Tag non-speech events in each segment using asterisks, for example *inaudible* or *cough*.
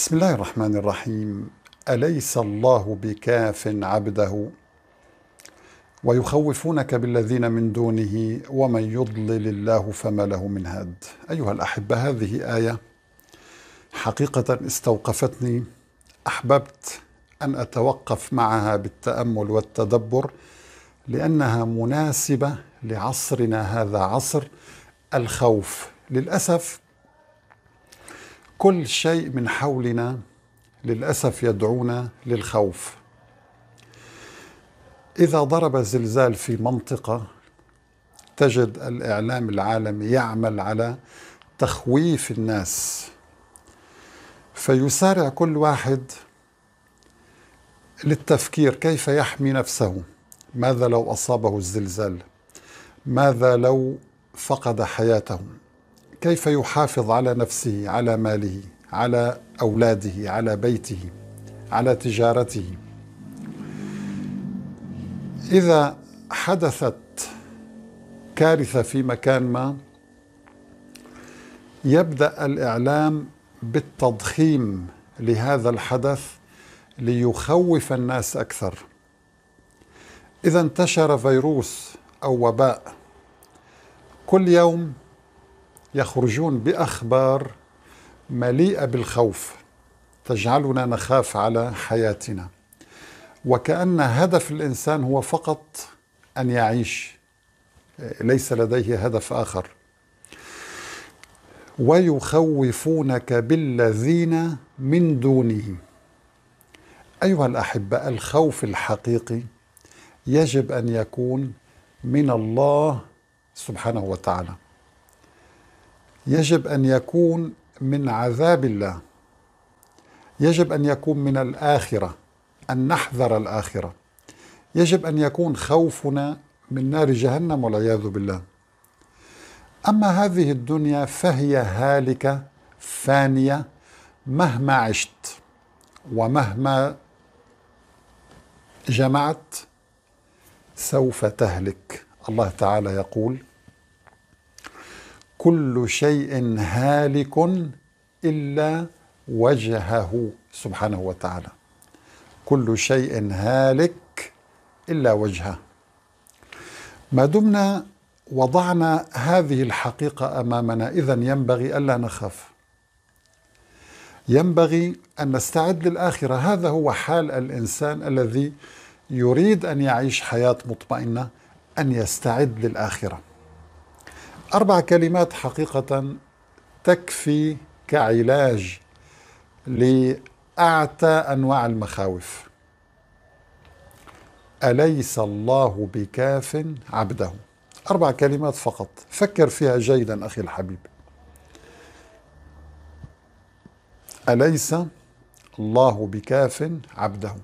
بسم الله الرحمن الرحيم. أليس الله بكاف عبده؟ ويخوفونك بالذين من دونه ومن يضلل الله فما له من هاد. أيها الأحبة هذه آية حقيقة استوقفتني. أحببت أن أتوقف معها بالتأمل والتدبر لأنها مناسبة لعصرنا هذا عصر. الخوف للأسف كل شيء من حولنا للأسف يدعونا للخوف. إذا ضرب زلزال في منطقة تجد الإعلام العالمي يعمل على تخويف الناس. فيسارع كل واحد للتفكير كيف يحمي نفسه؟ ماذا لو أصابه الزلزال؟ ماذا لو فقد حياته؟ كيف يحافظ على نفسه على ماله على أولاده على بيته على تجارته؟ إذا حدثت كارثة في مكان ما يبدأ الإعلام بالتضخيم لهذا الحدث ليخوف الناس أكثر. إذا انتشر فيروس أو وباء كل يوم يخرجون بأخبار مليئة بالخوف تجعلنا نخاف على حياتنا. وكأن هدف الإنسان هو فقط أن يعيش. ليس لديه هدف آخر. ويخوفونك بالذين من دونه. أيها الأحبة الخوف الحقيقي يجب أن يكون من الله سبحانه وتعالى. يجب أن يكون من عذاب الله. يجب أن يكون من الآخرة أن نحذر الآخرة. يجب أن يكون خوفنا من نار جهنم والعياذ بالله. أما هذه الدنيا فهي هالكة فانية مهما عشت ومهما جمعت سوف تهلك. الله تعالى يقول كل شيء هالك إلا وجهه سبحانه وتعالى. كل شيء هالك إلا وجهه. ما دمنا وضعنا هذه الحقيقة أمامنا اذا ينبغي ألا نخاف. ينبغي أن نستعد للآخرة. هذا هو حال الإنسان الذي يريد أن يعيش حياة مطمئنة أن يستعد للآخرة. أربع كلمات حقيقة تكفي كعلاج لأعتى أنواع المخاوف. أليس الله بكاف عبده؟ أربع كلمات فقط. فكر فيها جيدا أخي الحبيب. أليس الله بكاف عبده؟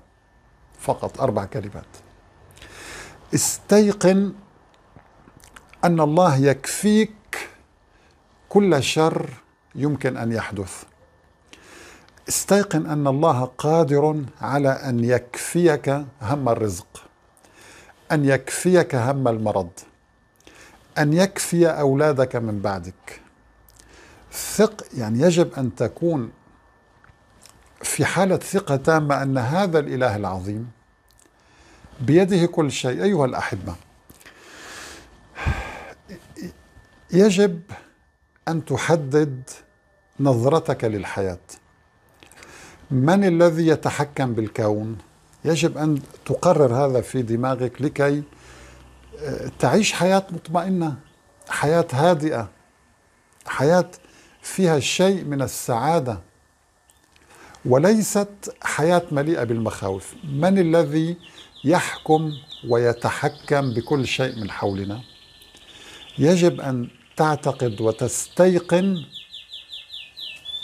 فقط أربع كلمات. استيقن أن الله يكفيك كل شر يمكن أن يحدث. استيقن أن الله قادر على أن يكفيك هم الرزق أن يكفيك هم المرض أن يكفي أولادك من بعدك. ثق يعني يجب أن تكون في حالة ثقة تامة أن هذا الإله العظيم بيده كل شيء. أيها الأحبة يجب أن تحدد نظرتك للحياة. من الذي يتحكم بالكون؟ يجب أن تقرر هذا في دماغك لكي تعيش حياة مطمئنة حياة هادئة حياة فيها شيء من السعادة وليست حياة مليئة بالمخاوف. من الذي يحكم ويتحكم بكل شيء من حولنا؟ يجب أن تعتقد وتستيقن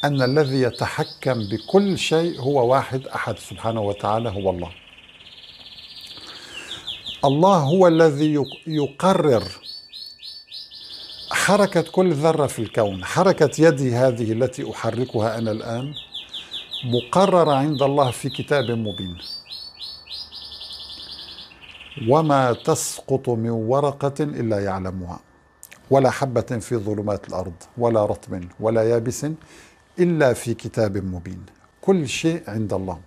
أن الذي يتحكم بكل شيء هو واحد أحد سبحانه وتعالى هو الله. الله هو الذي يقرر حركة كل ذرة في الكون. حركة يدي هذه التي أحركها أنا الآن مقررة عند الله في كتاب مبين. وما تسقط من ورقة إلا يعلمها. ولا حبة في ظلمات الأرض ولا رطب ولا يابس إلا في كتاب مبين. كل شيء عند الله.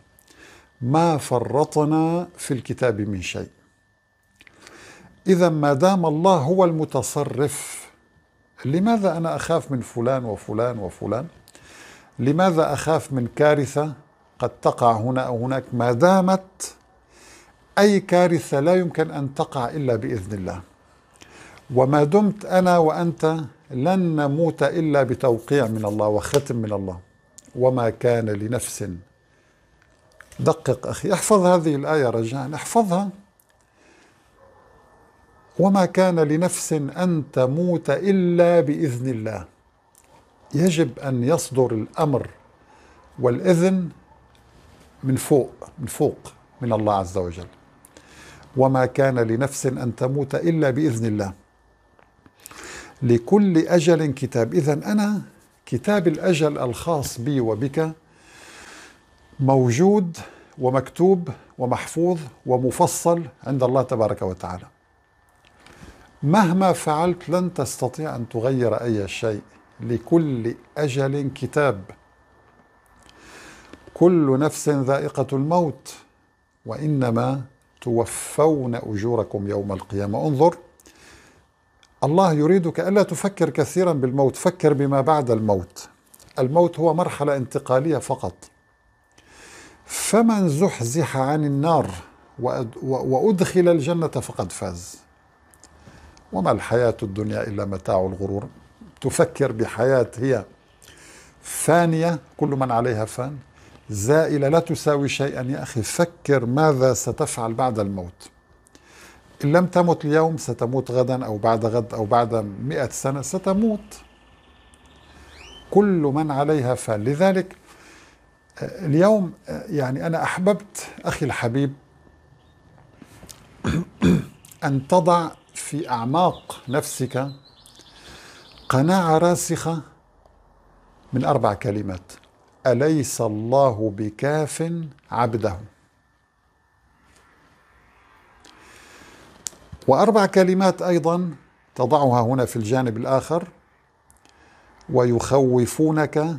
ما فرطنا في الكتاب من شيء. إذا ما دام الله هو المتصرف لماذا أنا أخاف من فلان وفلان وفلان؟ لماذا أخاف من كارثة قد تقع هنا أو هناك؟ ما دامت أي كارثة لا يمكن أن تقع إلا بإذن الله. وما دمت أنا وأنت لن نموت إلا بتوقيع من الله وختم من الله. وما كان لنفس. دقق أخي احفظ هذه الآية رجاء احفظها. وما كان لنفس أن تموت إلا بإذن الله. يجب أن يصدر الأمر والإذن من فوق من فوق من الله عز وجل. وما كان لنفس أن تموت إلا بإذن الله. لكل أجل كتاب. اذا أنا كتاب الأجل الخاص بي وبك موجود ومكتوب ومحفوظ ومفصل عند الله تبارك وتعالى. مهما فعلت لن تستطيع أن تغير أي شيء لكل أجل كتاب. كل نفس ذائقة الموت وإنما توفون أجوركم يوم القيامة. انظر الله يريدك ألا تفكر كثيرا بالموت فكر بما بعد الموت. الموت هو مرحلة انتقالية فقط. فمن زحزح عن النار وأدخل الجنة فقد فاز. وما الحياة الدنيا إلا متاع الغرور. تفكر بحياة هي فانية كل من عليها فان. زائلة لا تساوي شيئا يا أخي. فكر ماذا ستفعل بعد الموت. لم تمت اليوم ستموت غدا أو بعد غد أو بعد مئة سنة ستموت. كل من عليها فان. لذلك آه، اليوم آه، يعني أنا أحببت أخي الحبيب أن تضع في أعماق نفسك قناعة راسخة من أربع كلمات. أليس الله بكاف عبده؟ وأربع كلمات أيضا تضعها هنا في الجانب الآخر. ويخوفونك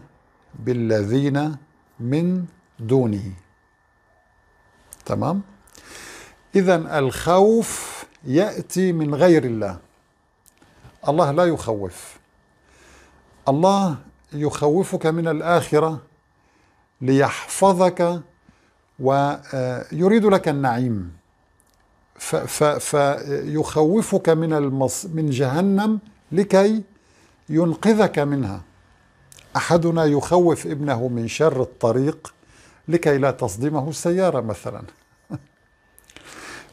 بالذين من دونه. تمام؟ اذا الخوف يأتي من غير الله. الله لا يخوف. الله يخوفك من الآخرة ليحفظك ويريد لك النعيم. فيخوفك من المص من جهنم لكي ينقذك منها. أحدنا يخوف ابنه من شر الطريق لكي لا تصدمه السيارة مثلا. *laughs*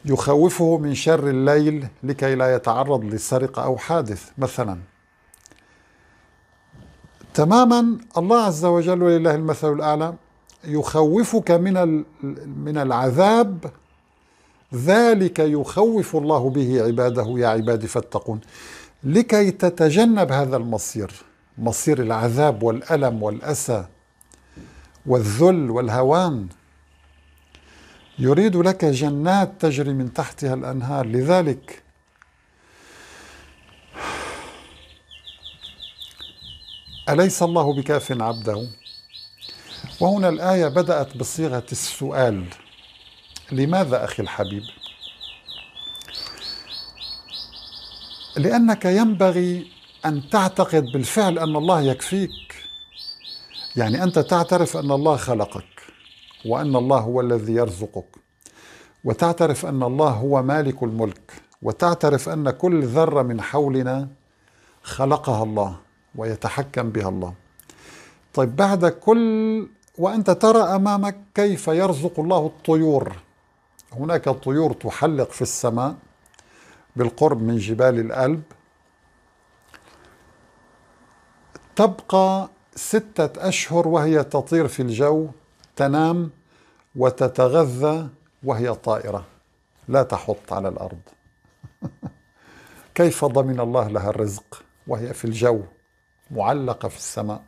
يخوفه من شر الليل لكي لا يتعرض للسرقة أو حادث مثلا. تماما الله عز وجل ولله المثل الأعلى يخوفك من من العذاب ذلك يخوف الله به عباده يا عبادي فاتقون. لكي تتجنب هذا المصير مصير العذاب والألم والأسى والذل والهوان يريد لك جنات تجري من تحتها الأنهار. لذلك أليس الله بكاف عبده؟ وهنا الآية بدأت بصيغة السؤال. لماذا أخي الحبيب؟ لأنك ينبغي أن تعتقد بالفعل أن الله يكفيك. يعني أنت تعترف أن الله خلقك وأن الله هو الذي يرزقك وتعترف أن الله هو مالك الملك وتعترف أن كل ذرة من حولنا خلقها الله ويتحكم بها الله. طيب بعد كل وأنت ترى أمامك كيف يرزق الله الطيور؟ هناك طيور تحلق في السماء بالقرب من جبال الألب. تبقى ستة أشهر وهي تطير في الجو تنام وتتغذى وهي طائرة. لا تحط على الأرض. *laughs* كيف ضمن الله لها الرزق وهي في الجو معلقة في السماء؟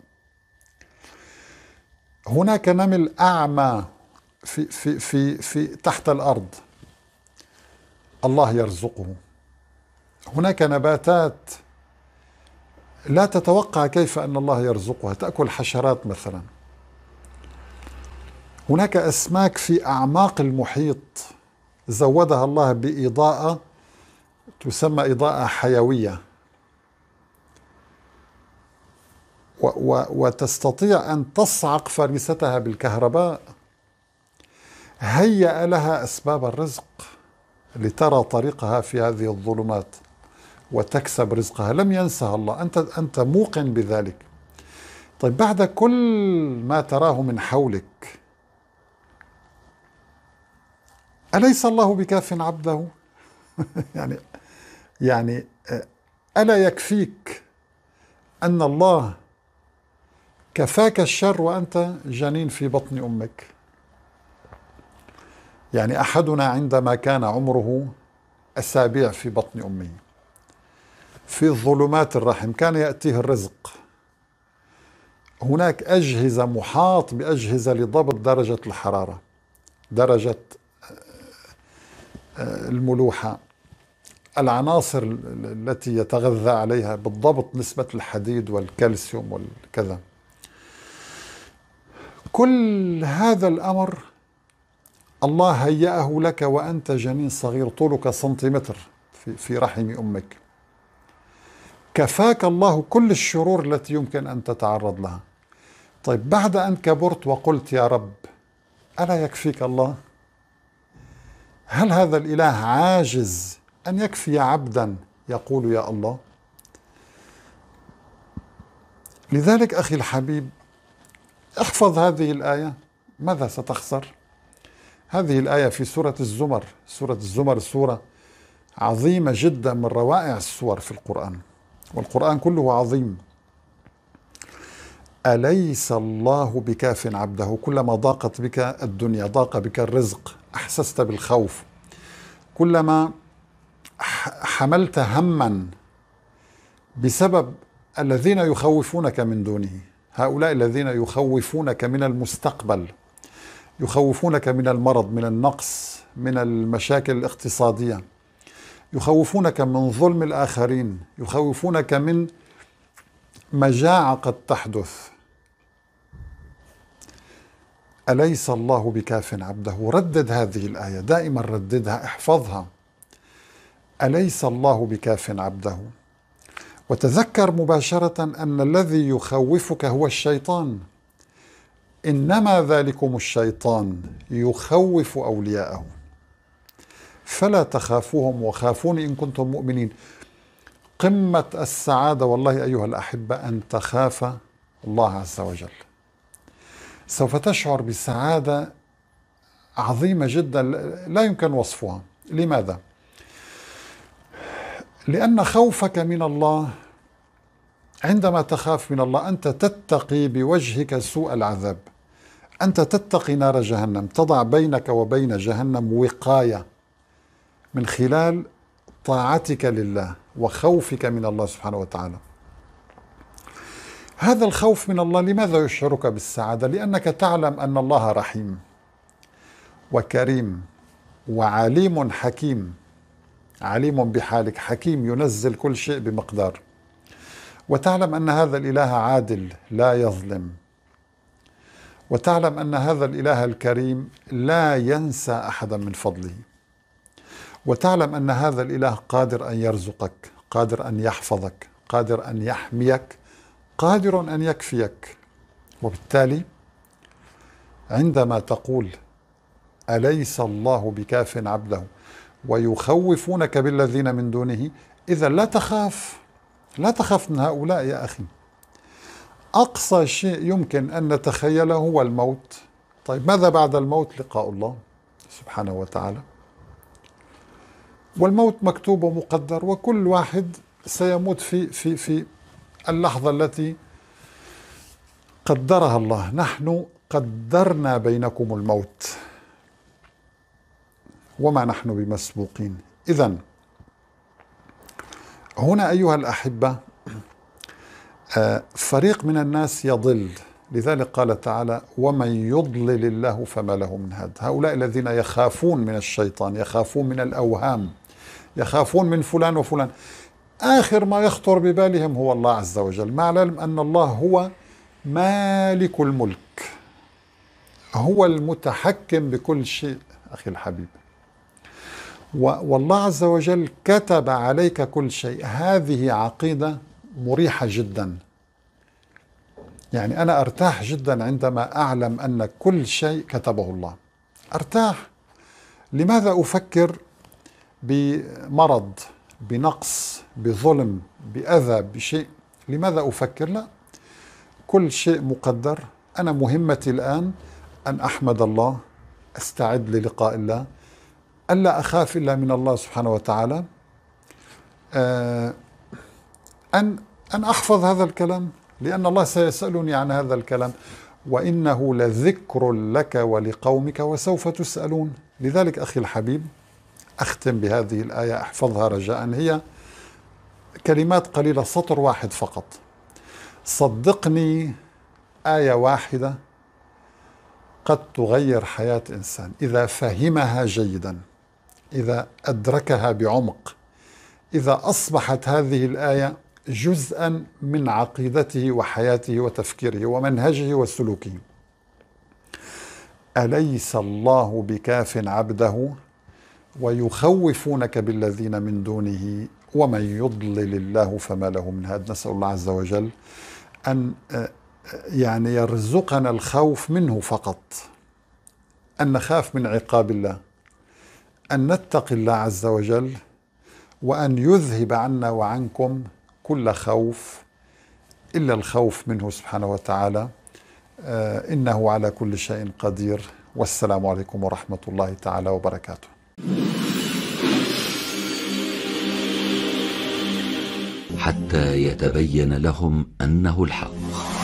هناك نمل أعمى في في في في تحت الأرض. الله يرزقه. هناك نباتات لا تتوقع كيف أن الله يرزقها. تأكل حشرات مثلا. هناك أسماك في أعماق المحيط زودها الله بإضاءة تسمى إضاءة حيوية. و و وتستطيع أن تصعق فريستها بالكهرباء. هيأ لها أسباب الرزق لترى طريقها في هذه الظلمات وتكسب رزقها. لم ينسها الله. أنت أنت موقن بذلك. طيب بعد كل ما تراه من حولك أليس الله بكاف عبده؟ *laughs* يعني يعني ألا يكفيك أن الله كفاك الشر وأنت جنين في بطن أمك؟ يعني أحدنا عندما كان عمره أسابيع في بطن أمه. في ظلمات الرحم كان يأتيه الرزق. هناك أجهزة محاط بأجهزة لضبط درجة الحرارة درجة الملوحة. العناصر التي يتغذى عليها بالضبط نسبة الحديد والكالسيوم والكذا. كل هذا الأمر الله هيأه لك وأنت جنين صغير طولك سنتيمتر في, في رحم أمك. كفاك الله كل الشرور التي يمكن أن تتعرض لها. طيب بعد أن كبرت وقلت يا رب ألا يكفيك الله؟ هل هذا الإله عاجز أن يكفي عبدا يقول يا الله؟ لذلك أخي الحبيب احفظ هذه الآية. ماذا ستخسر؟ هذه الآية في سورة الزمر. سورة الزمر سورة عظيمة جدا من روائع السور في القرآن والقرآن كله عظيم. أليس الله بكاف عبده؟ كلما ضاقت بك الدنيا ضاق بك الرزق أحسست بالخوف. كلما حملت هما بسبب الذين يخوفونك من دونه. هؤلاء الذين يخوفونك من المستقبل. يخوفونك من المرض من النقص من المشاكل الاقتصاديه يخوفونك من ظلم الآخرين. يخوفونك من مجاعة قد تحدث. أليس الله بكاف عبده؟ ردد هذه الآية دائما رددها احفظها. أليس الله بكاف عبده؟ وتذكر مباشرة أن الذي يخوفك هو الشيطان. إنما ذلكم الشيطان يخوف أولياءه. فلا تخافوهم وخافوني إن كنتم مؤمنين. قمة السعادة والله أيها الأحبة أن تخاف الله عز وجل. سوف تشعر بسعادة عظيمة جدا لا يمكن وصفها. لماذا؟ لأن خوفك من الله عندما تخاف من الله أنت تتقي بوجهك سوء العذاب. أنت تتقي نار جهنم تضع بينك وبين جهنم وقاية من خلال طاعتك لله وخوفك من الله سبحانه وتعالى. هذا الخوف من الله لماذا يشعرك بالسعادة؟ لأنك تعلم أن الله رحيم وكريم وعليم حكيم. عليم بحالك حكيم ينزل كل شيء بمقدار. وتعلم أن هذا الإله عادل لا يظلم. وتعلم أن هذا الإله الكريم لا ينسى أحدا من فضله. وتعلم أن هذا الإله قادر أن يرزقك قادر أن يحفظك قادر أن يحميك قادر أن يكفيك. وبالتالي عندما تقول أليس الله بكاف عبده ويخوفونك بالذين من دونه إذا لا تخاف لا تخاف من هؤلاء يا أخي. أقصى شيء يمكن أن نتخيله هو الموت. طيب ماذا بعد الموت؟ لقاء الله سبحانه وتعالى. والموت مكتوب ومقدر وكل واحد سيموت في في في اللحظة التي قدرها الله. نحن قدرنا بينكم الموت وما نحن بمسبوقين. إذا هنا أيها الأحبة فريق من الناس يضل. لذلك قال تعالى ومن يضلل الله فما له من هاد. هؤلاء الذين يخافون من الشيطان يخافون من الأوهام يخافون من فلان وفلان. آخر ما يخطر ببالهم هو الله عز وجل. مع العلم أن الله هو مالك الملك. هو المتحكم بكل شيء. أخي الحبيب. والله عز وجل كتب عليك كل شيء. هذه عقيدة مريحة جدا. يعني أنا أرتاح جدا عندما أعلم أن كل شيء كتبه الله. أرتاح. لماذا أفكر بمرض بنقص بظلم بأذى بشيء؟ لماذا أفكر؟ لا. كل شيء مقدر. أنا مهمتي الآن أن أحمد الله أستعد للقاء الله. ألا أخاف إلا من الله سبحانه وتعالى. آه، أن أحفظ هذا الكلام لأن الله سيسألني عن هذا الكلام. وإنه لذكر لك ولقومك وسوف تسألون. لذلك أخي الحبيب أختم بهذه الآية أحفظها رجاء. هي كلمات قليلة سطر واحد فقط. صدقني آية واحدة قد تغير حياة إنسان. إذا فهمها جيدا إذا أدركها بعمق إذا أصبحت هذه الآية جزءا من عقيدته وحياته وتفكيره ومنهجه وسلوكه. أليس الله بكاف عبده ويخوفونك بالذين من دونه ومن يضلل الله فما له من هاد؟ نسأل الله عز وجل أن يعني يرزقنا الخوف منه فقط أن نخاف من عقاب الله أن نتقي الله عز وجل وأن يذهب عنا وعنكم كل خوف إلا الخوف منه سبحانه وتعالى. آه، إنه على كل شيء قدير. والسلام عليكم ورحمة الله تعالى وبركاته. حتى يتبين لهم أنه الحق.